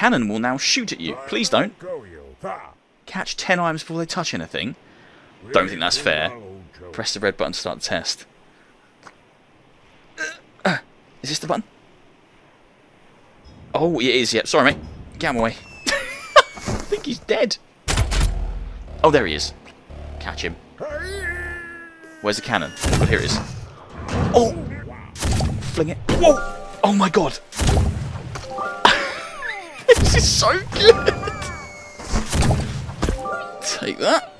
cannon will now shoot at you. Please don't. Catch 10 items before they touch anything. Don't think that's fair. Press the red button to start the test. Is this the button? Oh, it is, yep. Sorry, mate. Get him away. I think he's dead. Oh, there he is. Catch him. Where's the cannon? Oh, here it is. Oh! Fling it. Whoa! Oh my god! This is so good! Take that.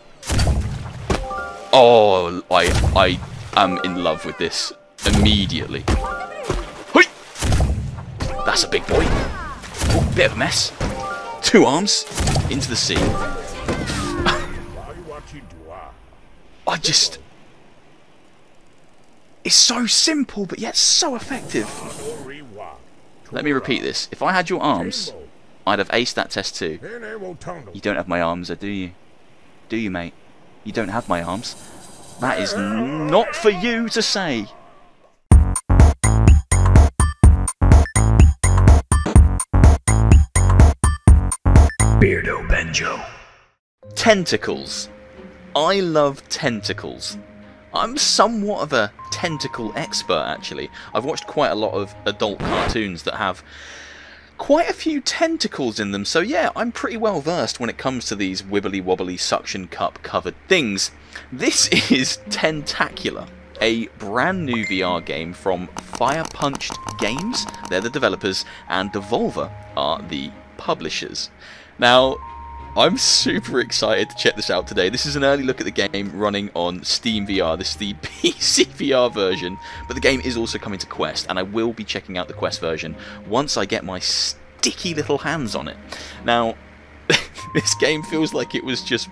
Oh, I I am in love with this immediately. Hoi! That's a big boy. Oh, bit of a mess. Two arms into the sea. I just... It's so simple, but yet so effective. Let me repeat this. If I had your arms, I'd have aced that test too. You don't have my arms, do you? Do you, mate? You don't have my arms. That is not for you to say. Beardo Benjo. Tentacles. I love tentacles. I'm somewhat of a tentacle expert, actually. I've watched quite a lot of adult cartoons that have quite a few tentacles in them, so yeah, I'm pretty well versed when it comes to these wibbly wobbly suction cup covered things. This is Tentacular, a brand new VR game from Firepunchd Games. They're the developers, and Devolver are the publishers. Now, I'm super excited to check this out today. This is an early look at the game running on Steam VR. This is the PC VR version, but the game is also coming to Quest, and I will be checking out the Quest version once I get my sticky little hands on it. Now, this game feels like it was just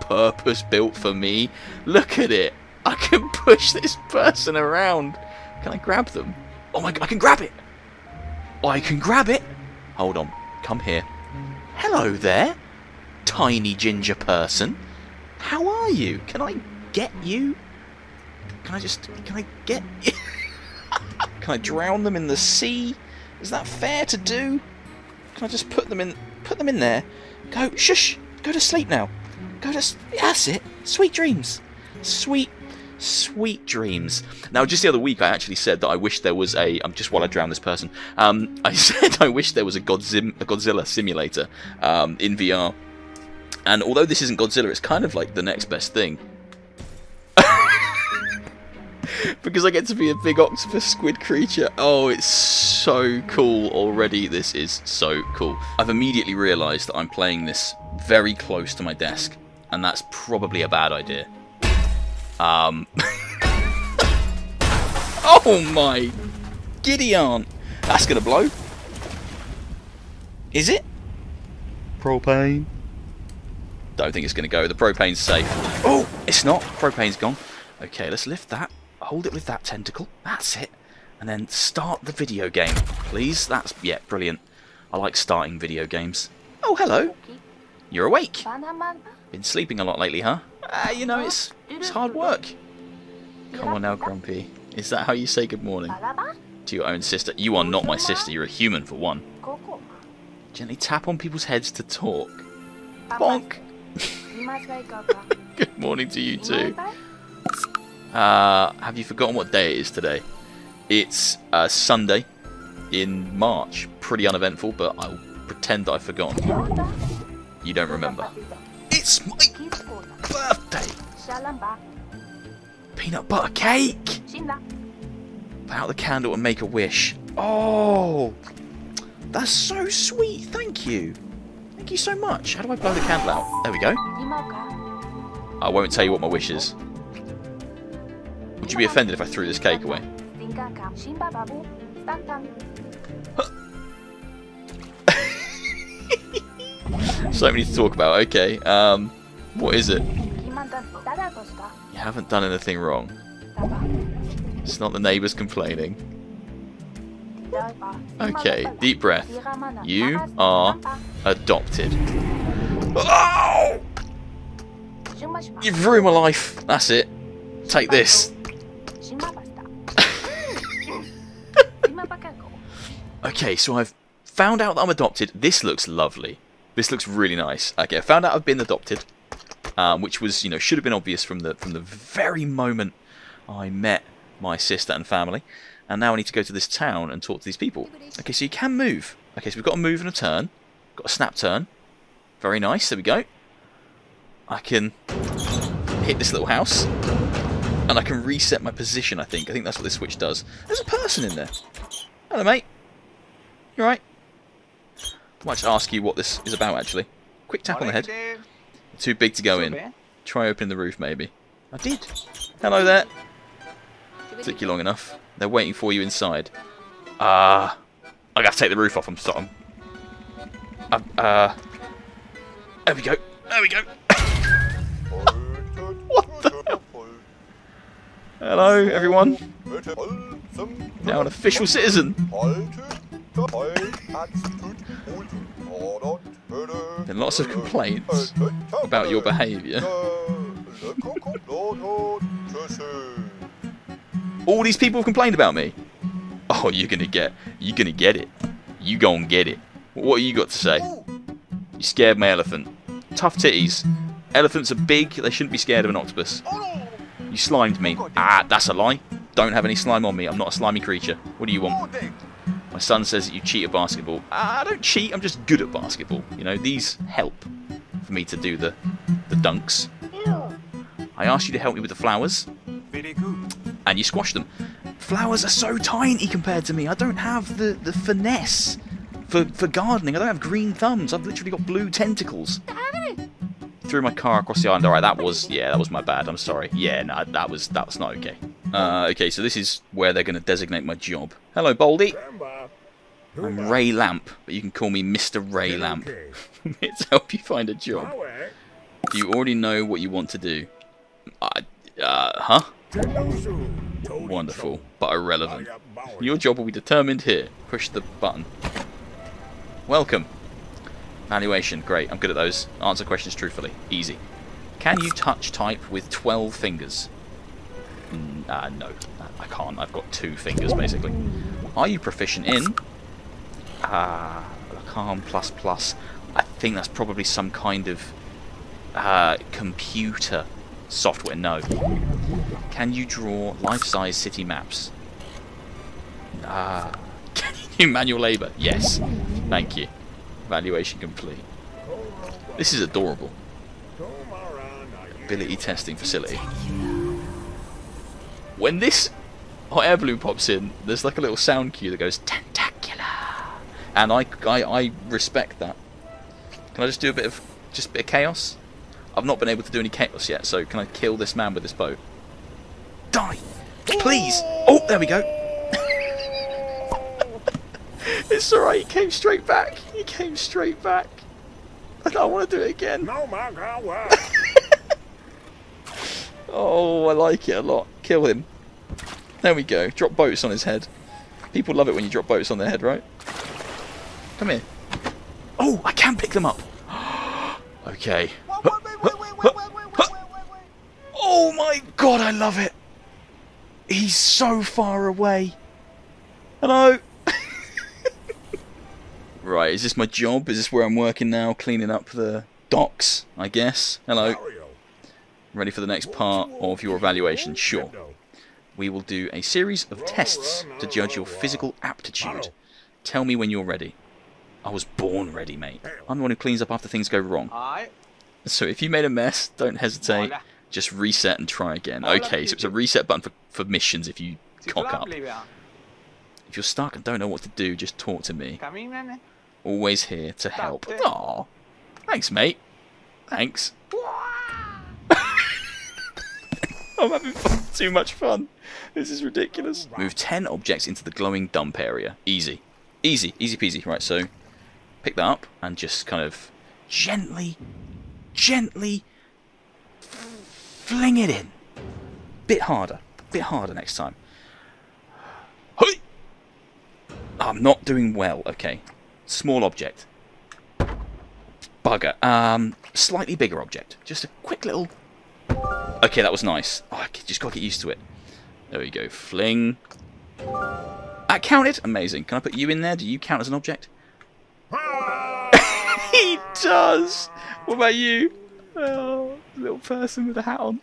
purpose built for me. Look at it. I can push this person around. Can I grab them? Oh my god, I can grab it! I can grab it! Hold on. Come here. Hello there, tiny ginger person. How are you? Can I get you? Can I just... Can I get you? can I drown them in the sea? Is that fair to do? Can I just put them in... Put them in there? Go... Shush! Go to sleep now. Go to... That's it. Sweet dreams. Sweet sweet dreams. Now, just the other week, I actually said that I wish there was a. Um, just while I drown this person, um, I said I wish there was a, Godzim, a Godzilla simulator um, in VR. And although this isn't Godzilla, it's kind of like the next best thing. because I get to be a big octopus squid creature. Oh, it's so cool already. This is so cool. I've immediately realised that I'm playing this very close to my desk, and that's probably a bad idea. Um. oh my aunt. That's gonna blow. Is it? Propane. Don't think it's gonna go. The propane's safe. Oh, it's not. Propane's gone. Okay, let's lift that. Hold it with that tentacle. That's it. And then start the video game, please. That's, yeah, brilliant. I like starting video games. Oh, hello. You're awake. Been sleeping a lot lately, huh? Uh, you know, it's, it's hard work. Come on now, Grumpy. Is that how you say good morning? To your own sister. You are not my sister, you're a human for one. Gently tap on people's heads to talk. Bonk! good morning to you too. Uh, have you forgotten what day it is today? It's uh, Sunday in March. Pretty uneventful, but I'll pretend I've forgotten. You don't remember. It's my birthday! Peanut butter cake! Put out the candle and make a wish. Oh! That's so sweet, thank you. Thank you so much. How do I blow the candle out? There we go. I won't tell you what my wish is. Would you be offended if I threw this cake away? so many to talk about. Okay, um, what is it? You haven't done anything wrong. It's not the neighbours complaining. Okay, deep breath. You are adopted. Oh! You've ruined my life. That's it. Take this. okay, so I've Found out that I'm adopted. This looks lovely. This looks really nice. Okay, I found out I've been adopted, um, which was, you know, should have been obvious from the from the very moment I met my sister and family. And now I need to go to this town and talk to these people. Okay, so you can move. Okay, so we've got a move and a turn. Got a snap turn. Very nice. There we go. I can hit this little house. And I can reset my position, I think. I think that's what this switch does. There's a person in there. Hello, mate. You alright? I might just ask you what this is about, actually. Quick tap on the head. Too big to go in. Try opening the roof, maybe. I did. Hello there. Took you long enough. They're waiting for you inside. Ah. Uh, I gotta take the roof off. I'm sorry. Uh, uh, there we go. There we go. what the? Hello, everyone. Now an official citizen. Been lots of complaints about your behaviour. All these people have complained about me. Oh, you're gonna get, you're gonna get it. You gon' get it. What you got to say? You scared my elephant. Tough titties. Elephants are big. They shouldn't be scared of an octopus. You slimed me. Ah, that's a lie. Don't have any slime on me. I'm not a slimy creature. What do you want? My son says that you cheat at basketball. Ah, I don't cheat. I'm just good at basketball. You know, these help for me to do the the dunks. I asked you to help me with the flowers. And you squash them. Flowers are so tiny compared to me. I don't have the, the finesse for, for gardening. I don't have green thumbs. I've literally got blue tentacles. Threw my car across the island. Alright, that was, yeah, that was my bad. I'm sorry. Yeah, no, that was, that was not okay. Uh, okay, so this is where they're going to designate my job. Hello, Baldy. I'm Ray Lamp, but you can call me Mr. Ray Lamp. it's to help you find a job. Do you already know what you want to do? Uh, uh, huh? Wonderful, but irrelevant. Your job will be determined here. Push the button. Welcome. Valuation, great. I'm good at those. Answer questions truthfully. Easy. Can you touch type with 12 fingers? Mm, uh, no, I can't. I've got two fingers, basically. Are you proficient in... Ah, Uh, Lacan++. I think that's probably some kind of uh, computer software. No. Can you draw life-size city maps? Ah. Uh, can you do manual labour? Yes. Thank you. Evaluation complete. This is adorable. Ability testing facility. When this hot air balloon pops in, there's like a little sound cue that goes tentacular, and I, I, I respect that. Can I just do a bit of just a bit of chaos? I've not been able to do any chaos yet, so can I kill this man with this boat? Die! Please! Oh, there we go! it's alright, he came straight back. He came straight back. I don't want to do it again. No, my God, Oh, I like it a lot. Kill him. There we go. Drop boats on his head. People love it when you drop boats on their head, right? Come here. Oh, I can pick them up. okay. Oh my god, I love it. He's so far away. Hello. right, is this my job? Is this where I'm working now? Cleaning up the docks, I guess. Hello. Ready for the next part of your evaluation? Sure. We will do a series of tests to judge your physical aptitude. Tell me when you're ready. I was born ready, mate. I'm the one who cleans up after things go wrong. So if you made a mess, don't hesitate. Just reset and try again. Okay, so it's a reset button for, for missions if you cock up. If you're stuck and don't know what to do, just talk to me. Always here to help. Aww. Thanks, mate. Thanks. I'm having fun. too much fun. This is ridiculous. Move 10 objects into the glowing dump area. Easy. Easy. Easy peasy. Right, so pick that up and just kind of gently, gently fling it in. Bit harder. Bit harder next time. Hey! I'm not doing well. Okay. Small object. Bugger. Um, slightly bigger object. Just a quick little Okay, that was nice. Oh, I just got to get used to it. There we go. Fling. That counted? Amazing. Can I put you in there? Do you count as an object? Does. What about you? Oh, little person with a hat on.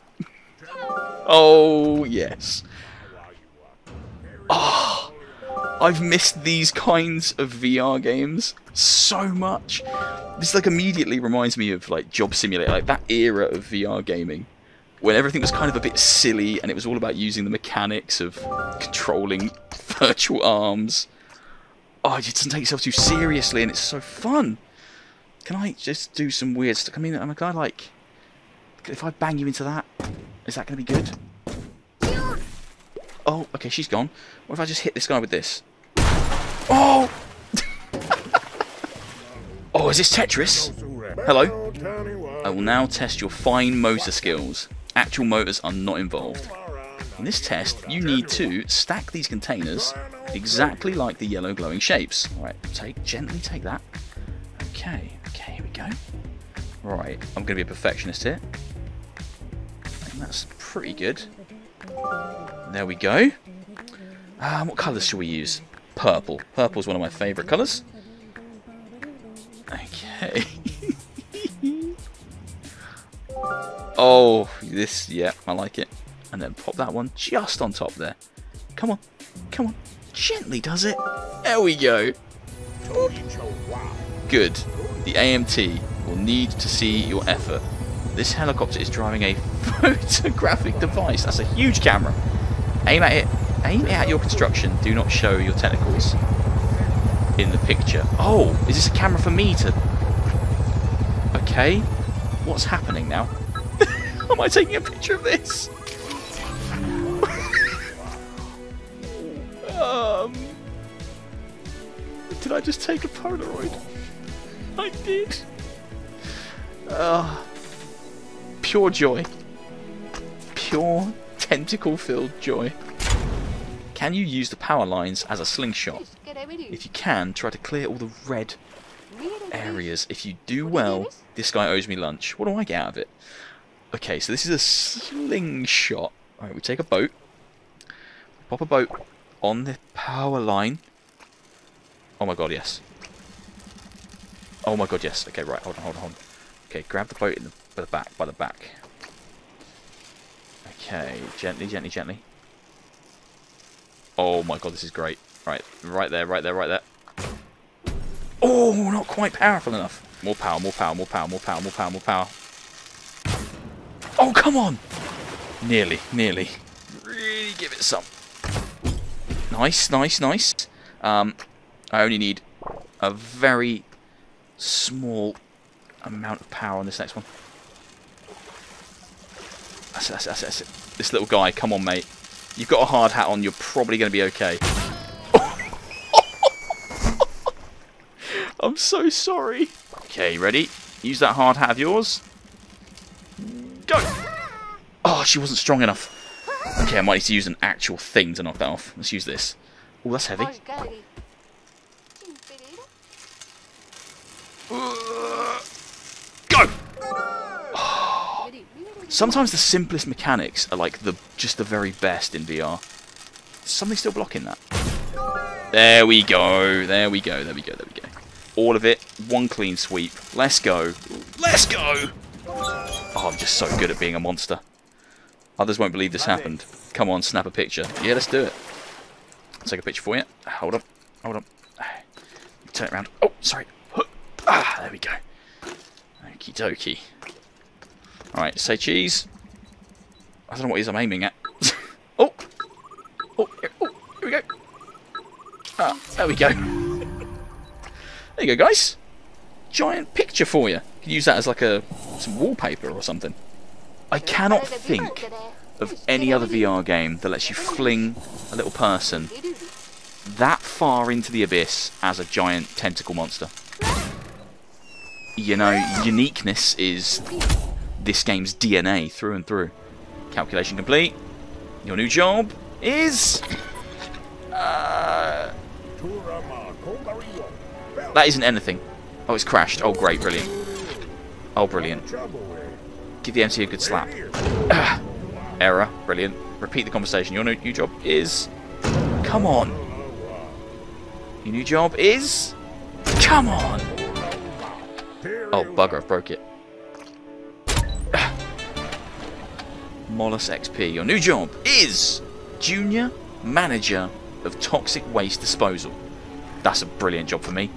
Oh, yes. Oh, I've missed these kinds of VR games so much. This like immediately reminds me of like Job Simulator, like that era of VR gaming when everything was kind of a bit silly and it was all about using the mechanics of controlling virtual arms. Oh, it doesn't take itself too seriously and it's so fun. Can I just do some weird stuff? I mean, I'm a guy like... If I bang you into that, is that going to be good? Oh, okay, she's gone. What if I just hit this guy with this? Oh! oh, is this Tetris? Hello? I will now test your fine motor skills. Actual motors are not involved. In this test, you need to stack these containers exactly like the yellow glowing shapes. Alright, take gently take that. Okay, go. Right, I'm going to be a perfectionist here. And that's pretty good. There we go. Um, what colours should we use? Purple. Purple is one of my favourite colours. Okay. oh, this, yeah, I like it. And then pop that one just on top there. Come on, come on. Gently does it. There we go. Good. The AMT will need to see your effort. This helicopter is driving a photographic device. That's a huge camera. Aim at it. Aim it at your construction. Do not show your technicals in the picture. Oh, is this a camera for me to... Okay. What's happening now? Am I taking a picture of this? um... Did I just take a Polaroid? I did. Uh, pure joy. Pure tentacle-filled joy. Can you use the power lines as a slingshot? If you can, try to clear all the red areas. If you do well, this guy owes me lunch. What do I get out of it? Okay, so this is a slingshot. Alright, we take a boat. Pop a boat on the power line. Oh my god, yes. Oh my god, yes. Okay, right, hold on, hold on, hold on. Okay, grab the boat in the, by the back, by the back. Okay, gently, gently, gently. Oh my god, this is great. Right, right there, right there, right there. Oh, not quite powerful enough. More power, more power, more power, more power, more power, more power. Oh, come on! Nearly, nearly. Really give it some. Nice, nice, nice. Um, I only need a very small amount of power on this next one. That's it, that's it, that's it. This little guy, come on, mate. You've got a hard hat on, you're probably going to be okay. I'm so sorry. Okay, ready? Use that hard hat of yours. Go! Oh, she wasn't strong enough. Okay, I might need to use an actual thing to knock that off. Let's use this. Oh, that's heavy. Sometimes the simplest mechanics are like the just the very best in VR. Something's still blocking that? There we go. There we go. There we go. There we go. All of it. One clean sweep. Let's go. Let's go! Oh, I'm just so good at being a monster. Others won't believe this happened. Come on, snap a picture. Yeah, let's do it. I'll take a picture for you. Hold up. Hold up. Turn it around. Oh, sorry. Ah, there we go. Okie dokie. Alright, say cheese. I don't know what he's I'm aiming at. oh! Oh, here, oh, here we go. Ah, there we go. there you go, guys. Giant picture for you. You can use that as like a some wallpaper or something. I cannot think of any other VR game that lets you fling a little person that far into the abyss as a giant tentacle monster. You know, uniqueness is this game's DNA through and through. Calculation complete. Your new job is... Uh, that isn't anything. Oh, it's crashed. Oh, great. Brilliant. Oh, brilliant. Give the MC a good slap. Error. Brilliant. Repeat the conversation. Your new job is... Come on. Your new job is... Come on. Oh, bugger, I broke it. Mollusk XP. Your new job is Junior Manager of Toxic Waste Disposal. That's a brilliant job for me.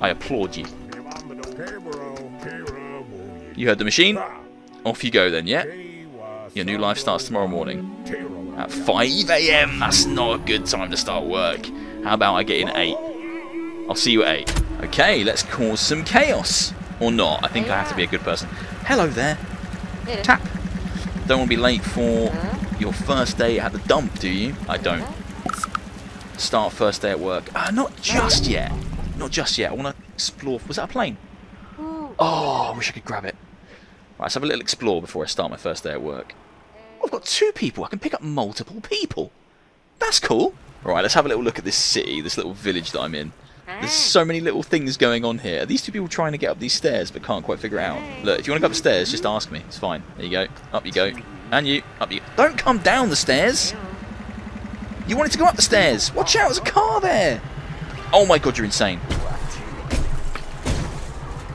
I applaud you. You heard the machine? Off you go then, yeah? Your new life starts tomorrow morning. At 5am, that's not a good time to start work. How about I get in at 8? I'll see you at 8. Okay, let's cause some chaos. Or not, I think I have to be a good person. Hello there. Tap. Don't want to be late for your first day at the dump, do you? I don't. Start first day at work. Uh, not just yet. Not just yet. I want to explore. Was that a plane? Oh, I wish I could grab it. Right, let's have a little explore before I start my first day at work. I've got two people. I can pick up multiple people. That's cool. Right, let's have a little look at this city, this little village that I'm in. There's ah. so many little things going on here. Are these two people trying to get up these stairs but can't quite figure it out? Look, if you want to go up the stairs, just ask me. It's fine. There you go. Up you go. And you. Up you Don't come down the stairs! You wanted to go up the stairs! Watch out, there's a car there! Oh my god, you're insane.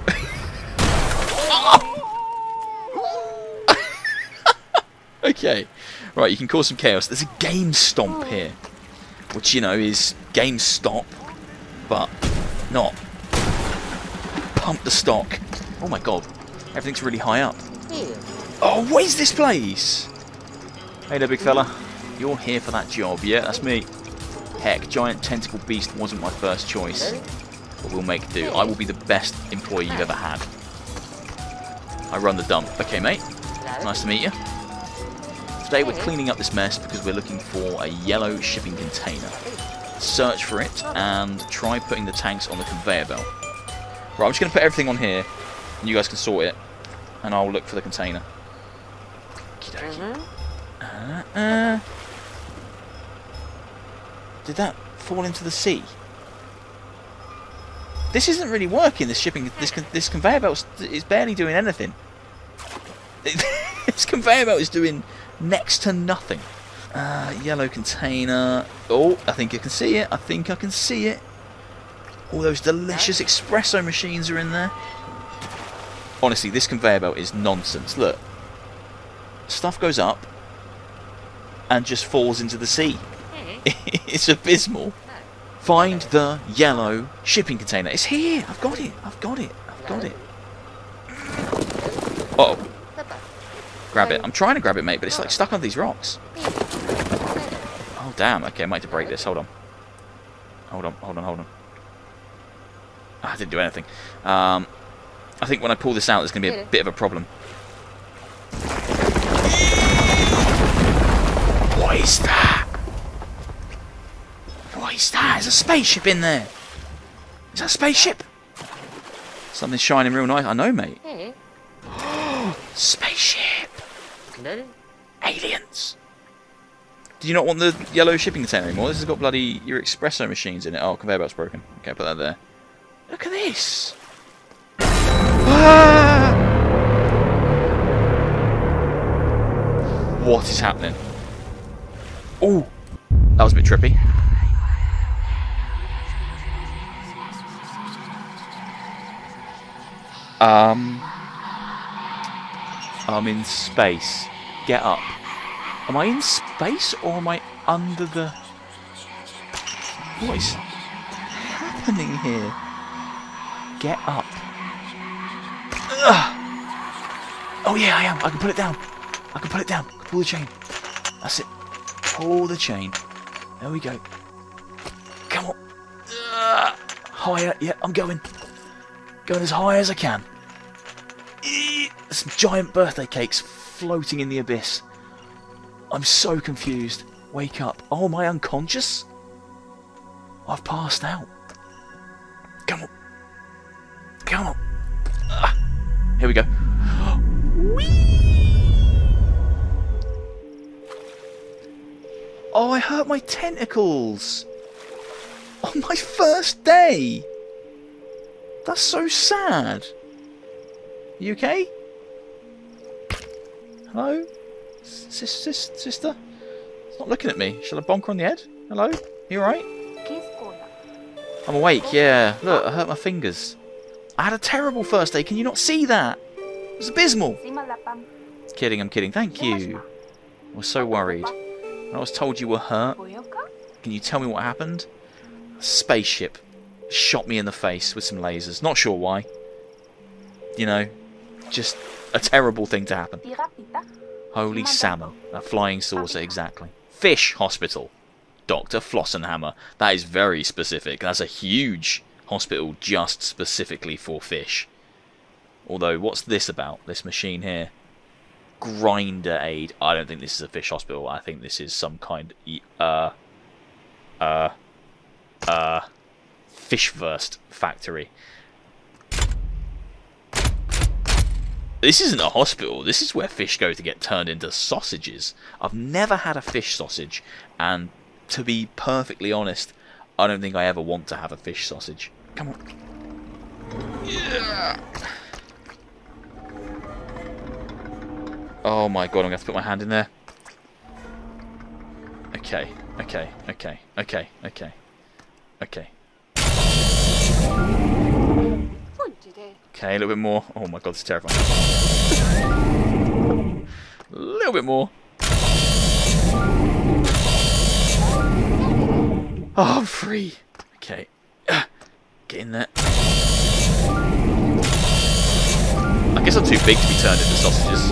okay. Right, you can cause some chaos. There's a game stomp oh. here. Which, you know, is game stop but not pump the stock. Oh my god, everything's really high up. Oh, what is this place? Hey there, big fella. You're here for that job, yeah? That's me. Heck, giant tentacle beast wasn't my first choice. But we'll make do. I will be the best employee you've ever had. I run the dump. Okay, mate. Nice to meet you. Today we're cleaning up this mess because we're looking for a yellow shipping container search for it, and try putting the tanks on the conveyor belt. Right, I'm just going to put everything on here, and you guys can sort it, and I'll look for the container. Uh, uh, did that fall into the sea? This isn't really working. This shipping, this this conveyor belt is barely doing anything. this conveyor belt is doing next to nothing. Uh, yellow container. Oh, I think I can see it. I think I can see it. All those delicious espresso machines are in there. Honestly, this conveyor belt is nonsense. Look. Stuff goes up and just falls into the sea. it's abysmal. Find the yellow shipping container. It's here. I've got it. I've got it. I've got it. Uh oh. Grab it. I'm trying to grab it, mate, but it's like stuck on these rocks. Oh, damn. Okay, I might have to break this. Hold on. Hold on, hold on, hold on. Ah, I didn't do anything. Um, I think when I pull this out, there's going to be a bit of a problem. What is that? What is that? There's a spaceship in there. Is that a spaceship? Something's shining real nice. I know, mate. spaceship. Aliens. Do you not want the yellow shipping container anymore? This has got bloody your espresso machines in it. Oh, conveyor belt's broken. Okay, put that there. Look at this. Ah! What is happening? Oh, that was a bit trippy. Um, I'm in space. Get up. Am I in space or am I under the... What is happening here? Get up. Ugh. Oh yeah, I am. I can put it down. I can put it down. pull the chain. That's it. Pull the chain. There we go. Come on. Ugh. Higher. Yeah, I'm going. Going as high as I can. Some giant birthday cakes floating in the abyss. I'm so confused. Wake up. Oh, am I unconscious? I've passed out. Come on. Come on. Ah. Here we go. Oh, I hurt my tentacles. On my first day. That's so sad. You okay? Hello? Sis, sis, sister? It's not looking at me. Shall I bonk her on the head? Hello? You alright? I'm awake, yeah. Look, I hurt my fingers. I had a terrible first day. Can you not see that? It was abysmal. Kidding, I'm kidding. Thank you. I was so worried. When I was told you were hurt, can you tell me what happened? A spaceship shot me in the face with some lasers. Not sure why. You know, just a terrible thing to happen. Holy salmon. A flying saucer, exactly. Fish Hospital. Dr. Flossenhammer. That is very specific. That's a huge hospital just specifically for fish. Although, what's this about? This machine here? Grinder aid. I don't think this is a fish hospital. I think this is some kind... Uh... Uh... Uh... Fishwurst factory. This isn't a hospital. This is where fish go to get turned into sausages. I've never had a fish sausage, and to be perfectly honest, I don't think I ever want to have a fish sausage. Come on. Yeah. Oh my god, I'm going to have to put my hand in there. Okay, okay, okay, okay, okay, okay. Okay, a little bit more. Oh my god, it's terrifying. a little bit more. Oh, I'm free. Okay. Get in there. I guess I'm too big to be turned into sausages.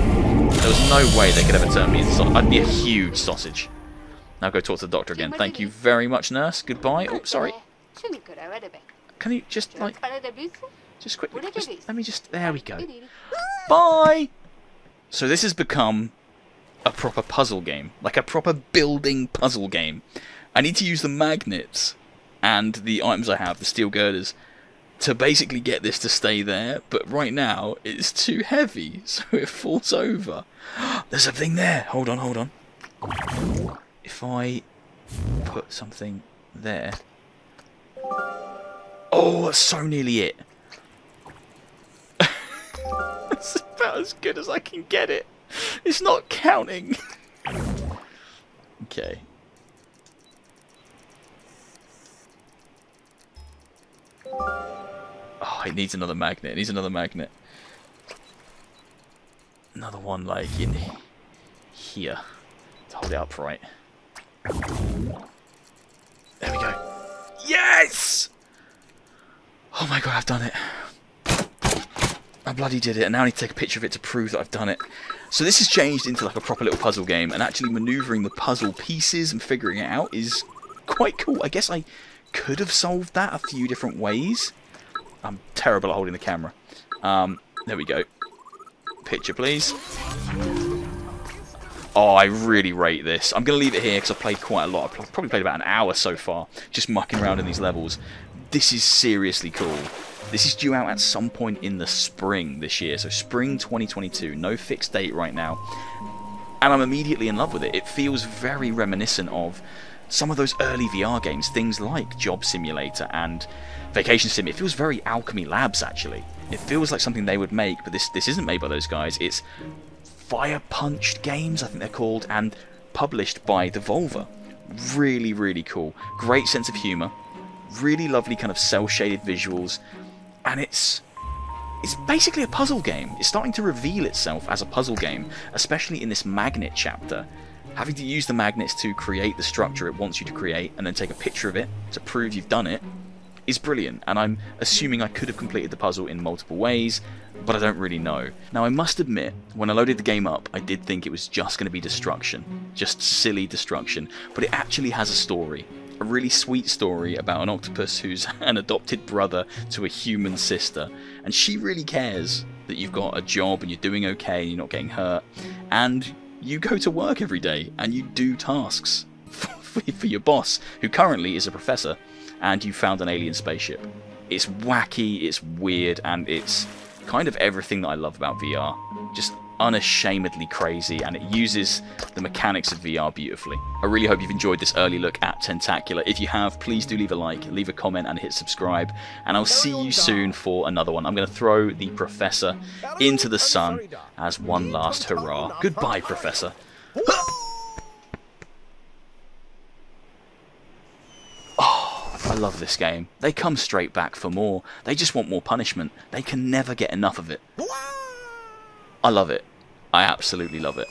There was no way they could ever turn me into sausage. I'd be a huge sausage. Now go talk to the doctor again. Thank you very much, nurse. Goodbye. Oh, sorry. Can you just, like... Just quickly, just, let me just... There we go. Bye! So this has become a proper puzzle game. Like a proper building puzzle game. I need to use the magnets and the items I have, the steel girders, to basically get this to stay there, but right now it's too heavy, so it falls over. There's a thing there! Hold on, hold on. If I put something there... Oh, that's so nearly it. About as good as I can get it. It's not counting. okay. Oh, it needs another magnet. It needs another magnet. Another one, like, in here. To hold it upright. There we go. Yes! Oh my god, I've done it. I bloody did it, and now I need to take a picture of it to prove that I've done it. So this has changed into like a proper little puzzle game, and actually manoeuvring the puzzle pieces and figuring it out is quite cool. I guess I could have solved that a few different ways. I'm terrible at holding the camera. Um, there we go. Picture, please. Oh, I really rate this. I'm going to leave it here because I've played quite a lot. I've probably played about an hour so far, just mucking around in these levels. This is seriously cool. This is due out at some point in the spring this year, so spring 2022. No fixed date right now. And I'm immediately in love with it. It feels very reminiscent of some of those early VR games, things like Job Simulator and Vacation Sim. It feels very Owlchemy Labs, actually. It feels like something they would make, but this, this isn't made by those guys. It's Firepunchd Games, I think they're called, and published by Devolver. Really, really cool. Great sense of humour. Really lovely kind of cel-shaded visuals. And it's it's basically a puzzle game. It's starting to reveal itself as a puzzle game, especially in this magnet chapter having to use the magnets to create the structure it wants you to create and then take a picture of it to prove you've done it is brilliant and I'm assuming I could have completed the puzzle in multiple ways but I don't really know. Now I must admit, when I loaded the game up I did think it was just going to be destruction, just silly destruction, but it actually has a story. A really sweet story about an octopus who's an adopted brother to a human sister and she really cares that you've got a job and you're doing okay and you're not getting hurt and you go to work every day and you do tasks for, for your boss, who currently is a professor, and you found an alien spaceship. It's wacky, it's weird, and it's kind of everything that I love about VR. Just unashamedly crazy and it uses the mechanics of VR beautifully. I really hope you've enjoyed this early look at Tentacular. If you have, please do leave a like, leave a comment and hit subscribe and I'll see you soon for another one. I'm going to throw the Professor into the sun as one last hurrah. Goodbye, Professor. Oh, I love this game. They come straight back for more. They just want more punishment. They can never get enough of it. I love it. I absolutely love it.